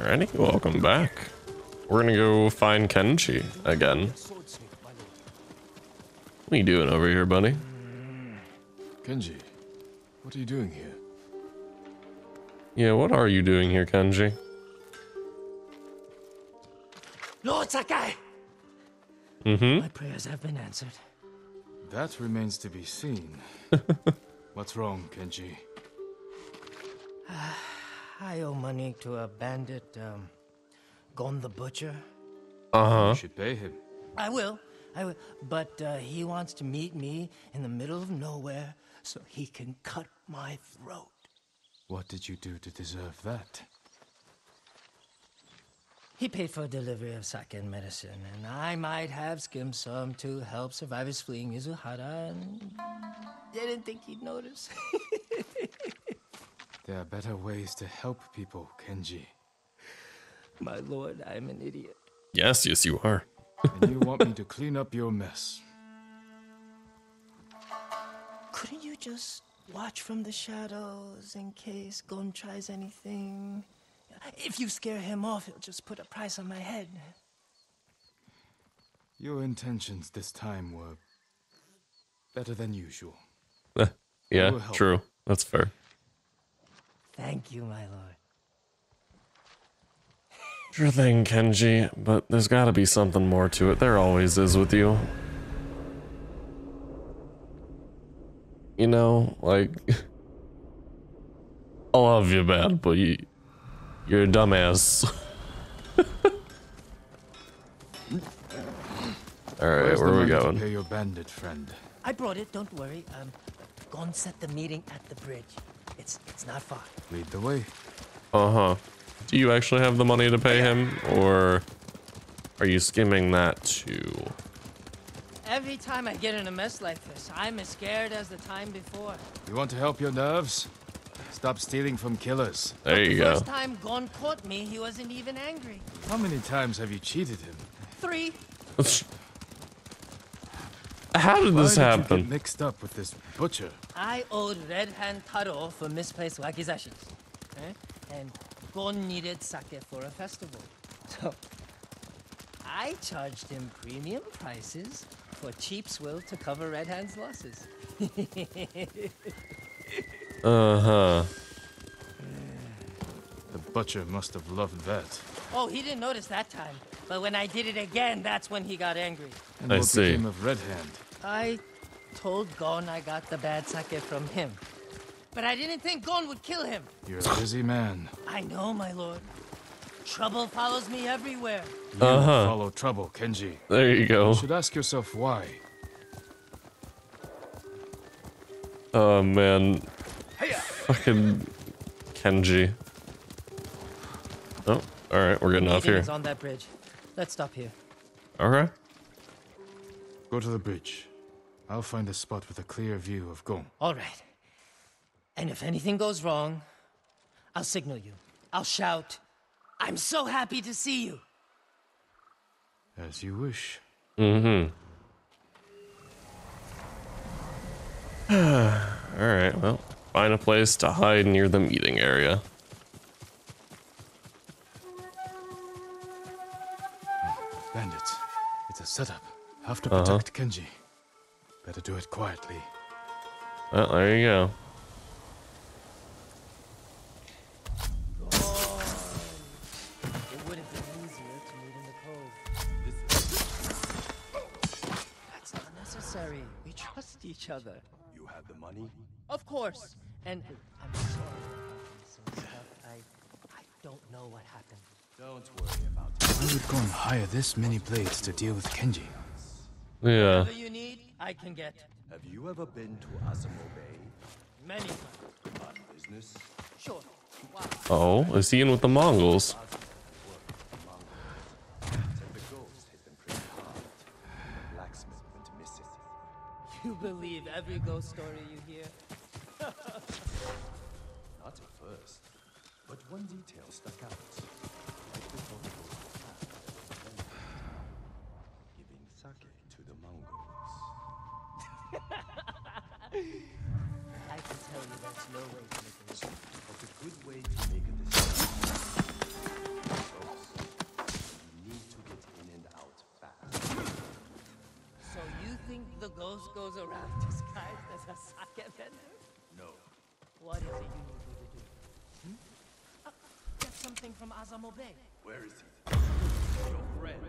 Alrighty, welcome back. We're gonna go find Kenji again. What are you doing over here, buddy? Kenji, what are you doing here? Yeah, what are you doing here, Kenji? Lord Sakai! Mm-hmm. My prayers have been answered. That remains to be seen. What's wrong, Kenji? I owe money to a bandit, um, Gon the Butcher. Uh-huh. You should pay him. I will, I will. But uh, he wants to meet me in the middle of nowhere so he can cut my throat. What did you do to deserve that? He paid for delivery of sake and medicine, and I might have skimmed some to help survivors fleeing Izuhara, and I didn't think he'd notice. There are better ways to help people, Kenji. my lord, I'm an idiot. Yes, yes, you are. And you want me to clean up your mess. Couldn't you just watch from the shadows in case Gon tries anything? If you scare him off, he'll just put a price on my head. Your intentions this time were better than usual. yeah, true. That's fair. Thank you, my lord. Sure thing, Kenji, but there's gotta be something more to it. There always is with you. You know, like... I love you, man, but you, you're a dumbass. Alright, where are we money to going? Pay your bandit friend. I brought it, don't worry. Um, Gon set the meeting at the bridge. It's it's not far. Lead the way. Uh-huh. Do you actually have the money to pay him, or are you skimming that too? Every time I get in a mess like this, I'm as scared as the time before. You want to help your nerves? Stop stealing from killers. There you the go. first time Gon caught me, he wasn't even angry. How many times have you cheated him? Three. How did Why this did happen? get mixed up with this butcher? I owed Red Hand Taro for misplaced wakizashis. Eh? And Gon needed sake for a festival. So I charged him premium prices for cheap swill to cover Red Hand's losses. Uh-huh. The butcher must have loved that. Oh, he didn't notice that time. But when I did it again, that's when he got angry. And I what see. became of Red Hand? I told Gon I got the bad sake from him. But I didn't think Gon would kill him. You're a busy man. I know, my lord. Trouble follows me everywhere. You Uh-huh. follow trouble, Kenji. There you go. You should ask yourself why. Oh man. Fucking Kenji. Oh, alright, we're getting off here. here. is on that bridge. Let's stop here. Okay. Go to the bridge. I'll find a spot with a clear view of Gon. All right. And if anything goes wrong, I'll signal you. I'll shout, I'm so happy to see you. As you wish. Mm-hmm. Alright, well, find a place to hide near the meeting area. Bandits. It's a setup. Have to Uh-huh. protect Kenji. Better do it quietly. Well, there you go. It would have been easier to meet in the cove. That's not necessary. We trust each other. You had the money? Of course. And I'm sorry about some stuff. I, I don't know what happened. Don't worry about it. Why would go and hire this many blades to deal with Kenji? Yeah. Whatever you need, I can get. Have you ever been to Azamo Bay Many times. on business? Sure. Wow. Oh, is he in with the Mongols? Said the ghost hit them pretty hard. Blacksmith went missing. You believe every ghost story knows goes around disguised as a sake vendor? No. What is it you need me to do? Hmm? Uh, get something from Azamo Bay. Where is he? Your friend.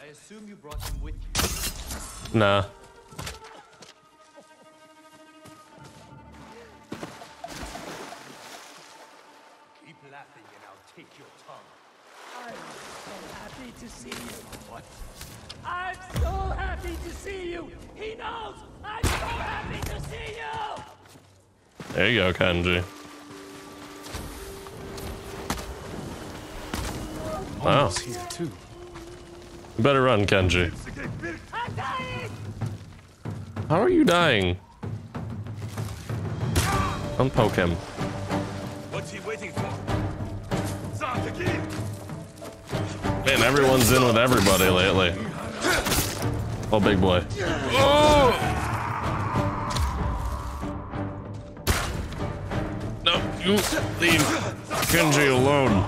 I assume you brought him with you. Nah. Keep laughing and I'll take your tongue. I'm so happy to see you. What? I'm so happy to see you. He knows. I'm so happy to see you. There you go, Kenji. Wow. Here too. Better run, Kenji. I'm dying. How are you dying? Don't poke him. What's he waiting for? Satake! Man, everyone's in with everybody lately. Oh, big boy. No, you leave Kenji alone.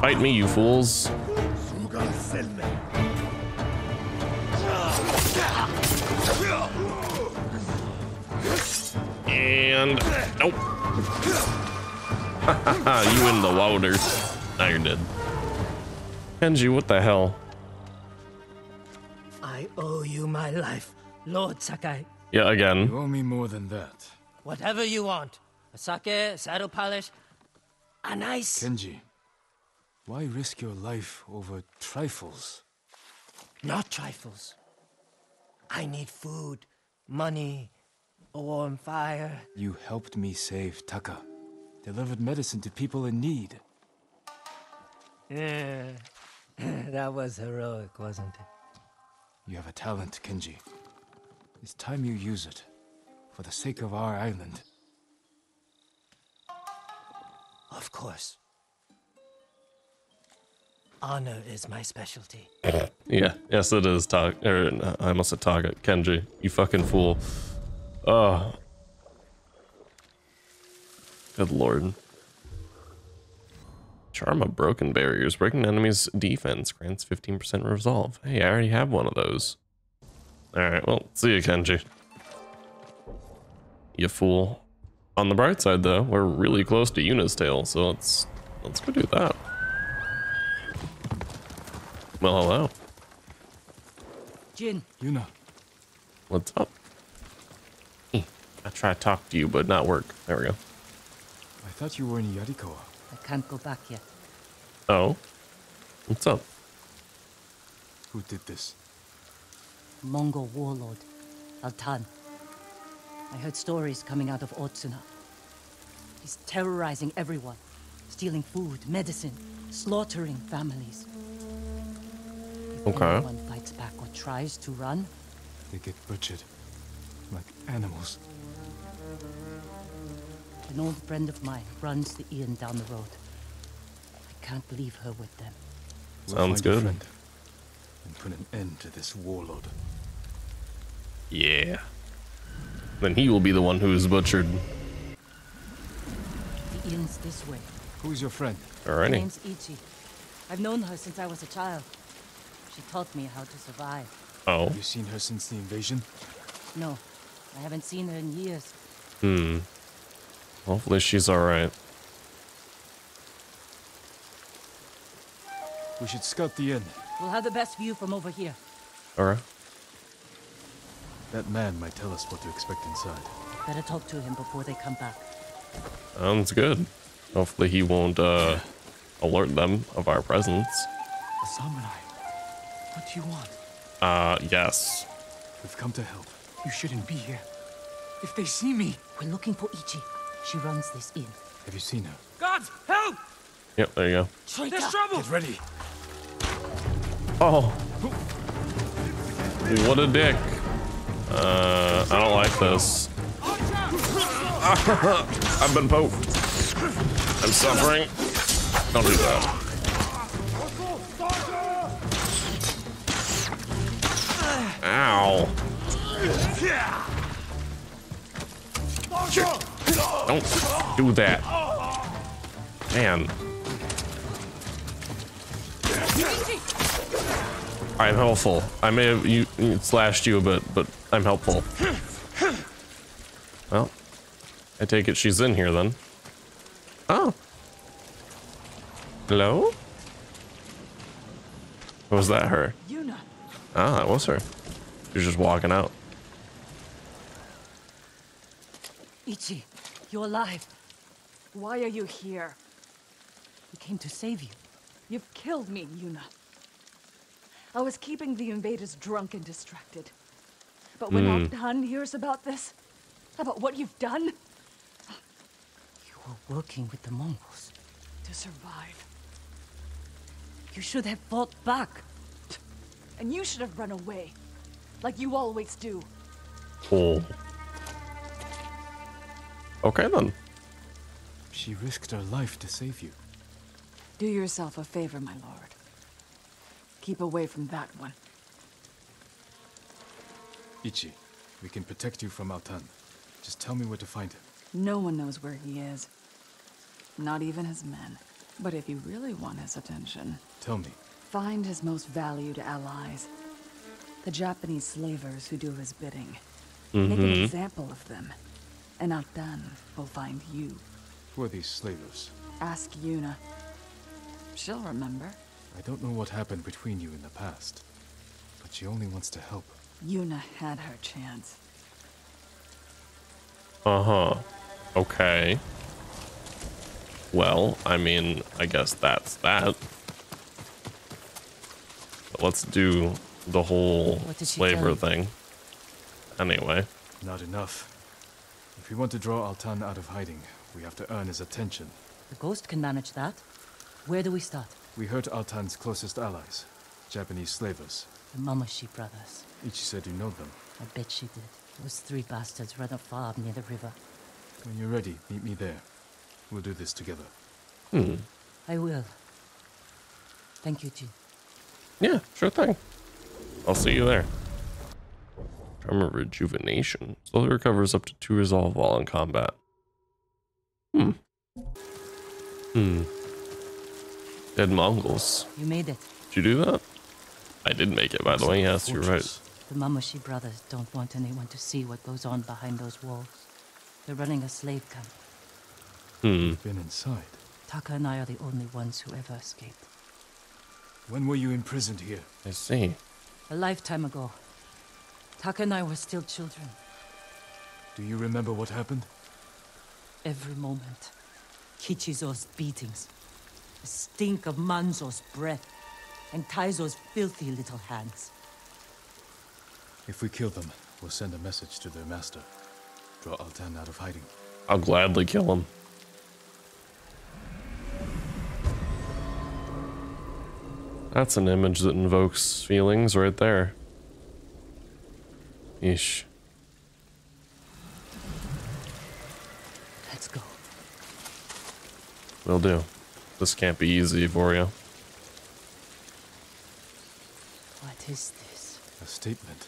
Fight me, you fools. And nope. you in the water. Now you're dead. Kenji, what the hell? I owe you my life, Lord Sakai. Yeah, again. You owe me more than that. Whatever you want. A sake, a saddle polish, a nice... Kenji, why risk your life over trifles? Not trifles. I need food, money, a warm fire. You helped me save Taka. Delivered medicine to people in need. Yeah. that was heroic, wasn't it? You have a talent, Kenji. It's time you use it. For the sake of our island. Of course. Honor is my specialty. Yeah, yes, it is. Tag, or er, no, I must have target Kenji. You fucking fool. Oh. Good lord. Charm of broken barriers. Breaking enemies' defense grants 15% resolve. Hey, I already have one of those. Alright, well, see you, Kenji. You fool. On the bright side, though, we're really close to Yuna's tale, so let's let's go do that. Well, hello. Jin, Yuna, What's up? Eh, I try to talk to you, but not work. There we go. I thought you were in Yarikawa. I can't go back yet. Oh. What's up? Who did this? Mongol warlord, Altan. I heard stories coming out of Otsuna. He's terrorizing everyone, stealing food, medicine, slaughtering families. If Okay. anyone fights back or tries to run, They get butchered. Like animals. an old friend of mine runs the inn down the road. I can't leave her with them. We'll Sounds good. And put an end to this warlord. Yeah. Then he will be the one who is butchered. The inn's this way. Who's your friend? Her Alrighty. name's Ichi. I've known her since I was a child. She taught me how to survive. Oh. Have you seen her since the invasion? No, I haven't seen her in years. Hmm. Hopefully she's alright. We should scout the inn. We'll have the best view from over here. Alright. That man might tell us what to expect inside. Better talk to him before they come back. Sounds good. Hopefully he won't uh alert them of our presence. The samurai. What do you want? Uh yes. We've come to help. You shouldn't be here. If they see me. We're looking for Ichi. She runs this inn. Have you seen her? Gods, help! Yep, there you go. There's trouble! Get ready. Oh. What a dick. Uh, I don't like this. I've been poked. I'm suffering. Don't do that. Ow. Don't do that. Man. I'm helpful. I may have you slashed you a bit, but I'm helpful. Well, I take it she's in here then. Oh. Hello? Or was that her? Yuna, Ah, that was her. She was just walking out. Ichi, you're alive. why are you here? We came to save you. You've killed me, Yuna. I was keeping the invaders drunk and distracted. But when hmm. Altan hears about this, about what you've done, You were working with the Mongols. to survive. You should have fought back. And you should have run away, like you always do. Oh. Okay then. She risked her life to save you. Do yourself a favor, my lord. Keep away from that one. Ichi, we can protect you from Altan. Just tell me where to find him. No one knows where he is. Not even his men. But if you really want his attention, Tell me. find his most valued allies. The Japanese slavers who do his bidding. Make an mm-hmm. example of them. And Altan will find you. Who are these slavers? Ask Yuna. She'll remember. I don't know what happened between you in the past, but she only wants to help. Yuna had her chance. Uh-huh. Okay. Well, I mean, I guess that's that. But let's do the whole What did she flavor thing. Anyway. Not enough. If we want to draw Altan out of hiding, we have to earn his attention. The ghost can manage that. Where do we start? We hurt Altan's closest allies, Japanese slavers. The Mamushi brothers. Ichi said you know them. I bet she did. Those three bastards run a farm near the river. When you're ready, meet me there. We'll do this together. Hmm. I will. Thank you, Jin. Yeah, sure thing. I'll see you there. Charm of Rejuvenation. Slowly recovers up to two resolve while in combat. Hmm. Hmm. Dead Mongols. You made it. Did you do that? I did make it, by the way. Yes, you're right. The Mamushi brothers don't want anyone to see what goes on behind those walls. They're running a slave camp. Hmm. You've Been inside. Taka and I are the only ones who ever escaped. When were you imprisoned here? I see. A lifetime ago. Taka and I were still children. Do you remember what happened? Every moment. Kichizo's beatings. The stink of Manzo's breath. And Taizo's filthy little hands. If we kill them, we'll send a message to their master. Draw Altan out of hiding. I'll gladly kill him. That's an image that invokes feelings right there. Ish. Let's go. Will do. This can't be easy for you. What is this? A statement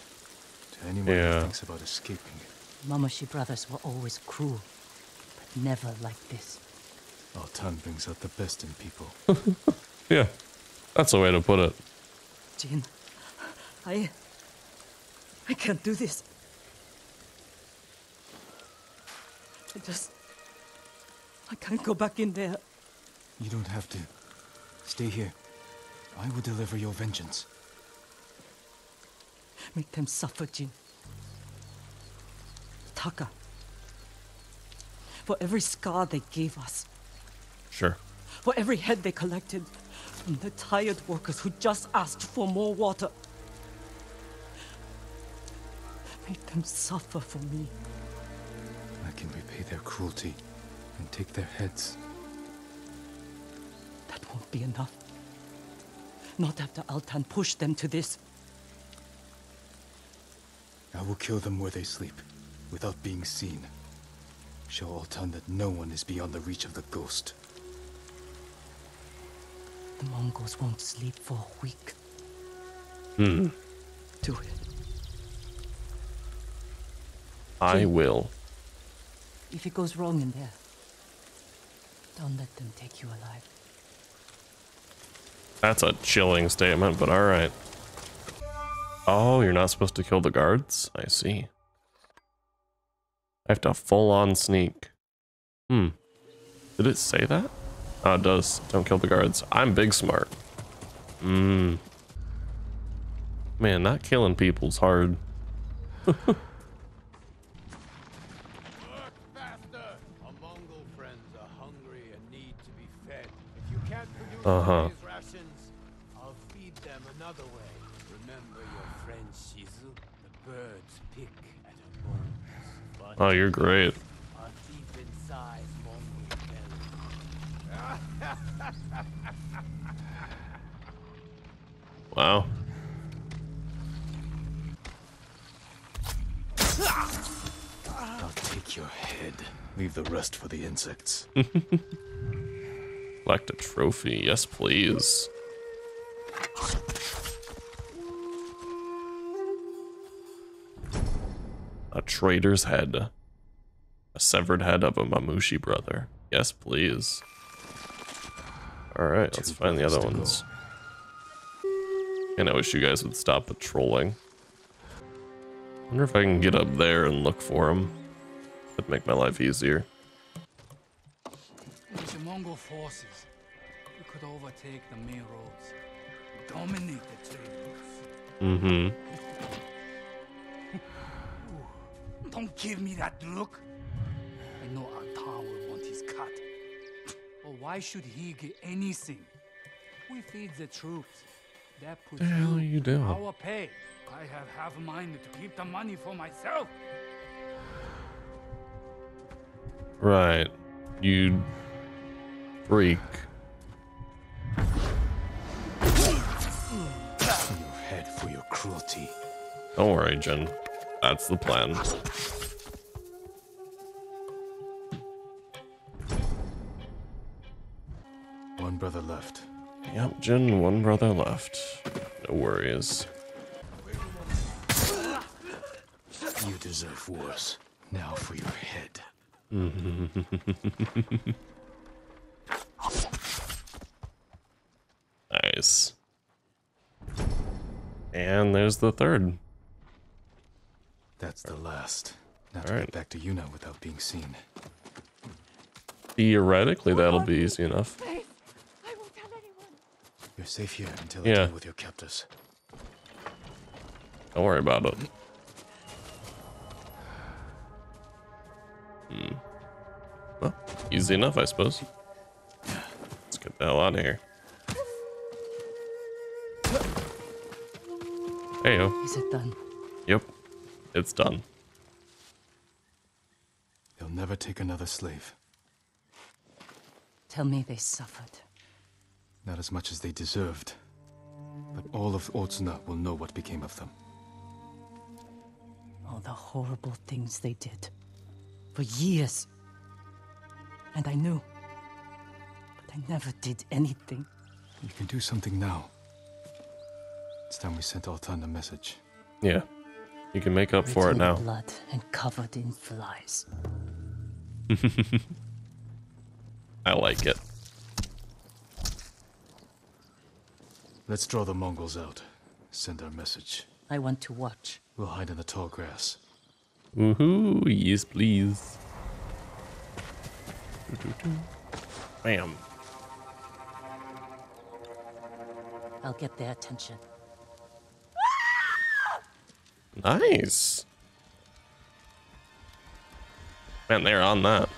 to anyone Yeah. who thinks about escaping. Mamushi brothers were always cruel, but never like this. Altan brings out the best in people. Yeah, that's a way to put it. Jin, I. I can't do this. I just. I can't go back in there. You don't have to. Stay here. I will deliver your vengeance. Make them suffer, Jin. Taka. For every scar they gave us, Sure. for every head they collected from the tired workers who just asked for more water. Make them suffer for me. I can repay their cruelty and take their heads. That won't be enough. Not after Altan pushed them to this. I will kill them where they sleep, without being seen. Show Altan that no one is beyond the reach of the ghost. The Mongols won't sleep for a week. Hmm. Do it. I will. If it goes wrong in there, don't let them take you alive. That's a chilling statement, but all right. Oh, you're not supposed to kill the guards? I see. I have to full on sneak. Hmm. Did it say that? Oh, it does. Don't kill the guards. I'm big smart. Hmm. Man, not killing people's hard. Work Oh, you're great. are deep inside Mongol belly. Wow. I'll take your head. Leave the rest for the insects. Collect a trophy. Yes, please. A traitor's head. A severed head of a Mamushi brother. Yes, please. Alright, let's find the other ones. And I wish you guys would stop patrolling. wonder if I can get up there and look for them. That'd make my life easier. With the Mongol forces, we could overtake the main roads, dominate the trade routes. Mm-hmm. Give me that look. I know Altan will want his cut. But why should he get anything? We feed the troops. That puts The hell are you doing? our pay. I have half a mind to keep the money for myself. Right. You freak. Your head for your cruelty. Don't worry, Jin. That's the plan. One brother left. Yep, Jin, one brother left. No worries. You deserve worse. Now for your head. Nice. And there's the third. That's the last. Now to Alright. get back to Yuna without being seen. Theoretically, that'll be easy enough. Safe. I won't tell anyone. You're safe here until I Yeah. deal with your captors. Don't worry about it. Hmm. Well, easy enough, I suppose. Let's get the hell out of here. Hey, yo. Is it done? Yep. It's done. They'll never take another slave. Tell me they suffered. Not as much as they deserved. But all of Otsuna will know what became of them. All the horrible things they did. For years. And I knew. But I never did anything. You can do something now. It's time we sent Altan a message. Yeah. You can make up for it Written in now. Blood and covered in flies. I like it. Let's draw the Mongols out. Send our message. I want to watch. We'll hide in the tall grass. Woohoo! Yes, please. Bam. I'll get their attention. Nice. Man, they're on that.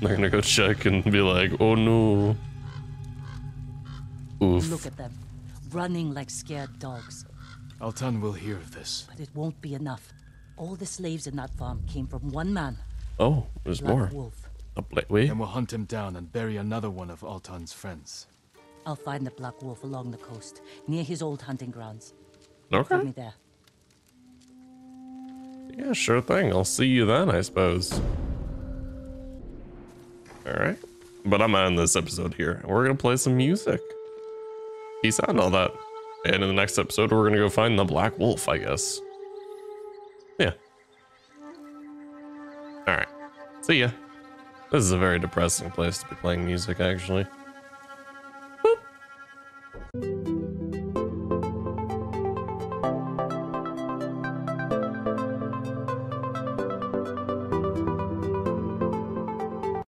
They're gonna go check and be like, oh no. Oof. Look at them. Running like scared dogs. Altan will hear of this. But it won't be enough. All the slaves in that farm came from one man, Oh, there's Black more. Wolf. A bla- wait. Then we'll hunt him down and bury another one of Altan's friends. I'll find the Black Wolf along the coast, near his old hunting grounds. Okay. Meet me there. Yeah, sure thing. I'll see you then, I suppose. Alright. But I'm end this episode here. We're gonna play some music. Peace out and all that. And in the next episode, we're gonna go find the Black Wolf, I guess. Yeah. All right. See ya. This is a very depressing place to be playing music, actually.